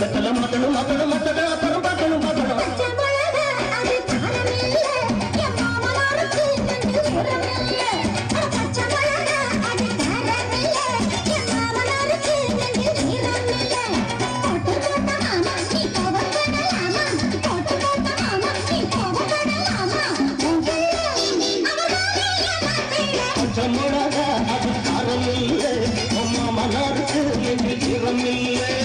மக்களும் மக்களும் சமுடா அறம் இல்லை. அம்மா மலருக்கு இறம் இல்லை.